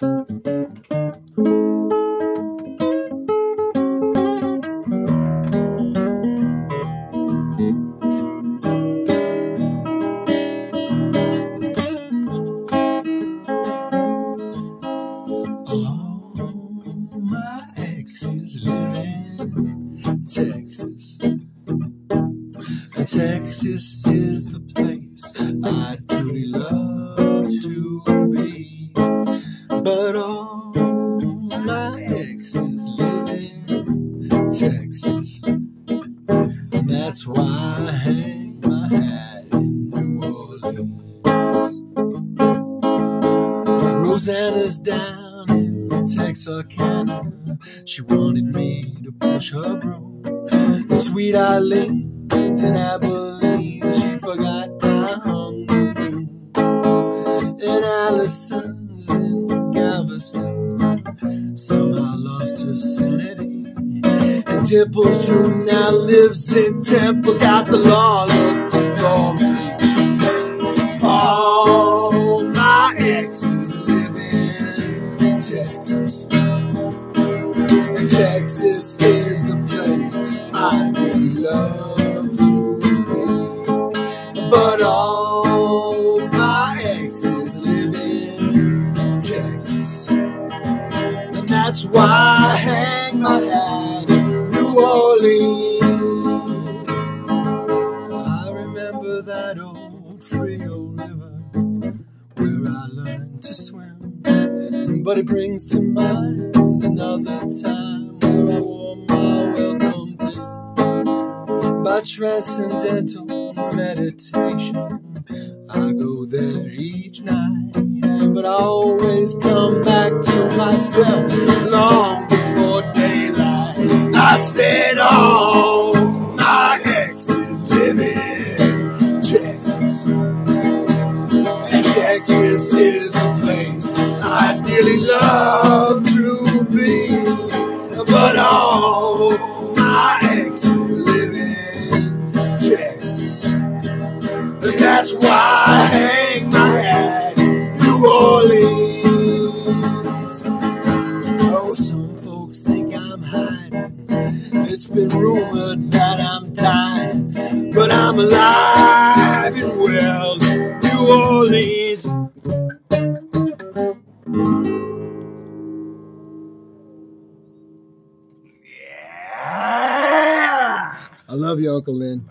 Texas. Texas is the place I truly exes live Texas. And that's why I hang my hat in New Orleans. Rosanna's down in Texarkana. She wanted me to push her broom. The sweet Eileen's in Abilene. She forgot I hung the. And Allison's in Galveston. Somehow lost her sanity. And Dimples, who now lives in Temple's, got the law looking for me. All my exes live in Texas. And Texas is the place I that's why I hang my hat in New Orleans. I remember that old Frio River where I learned to swim. But it brings to mind another time where I wore my welcome thin. By transcendental meditation, I go there each night. But I always come back to myself long before daylight. I said, Oh, my exes live in Texas. And Texas is the place I dearly love to be. But all my exes live in Texas. And that's why I'm hiding. It's been rumored that I'm dying. But I'm alive and well New Orleans. Yeah! I love you, Uncle Lynn.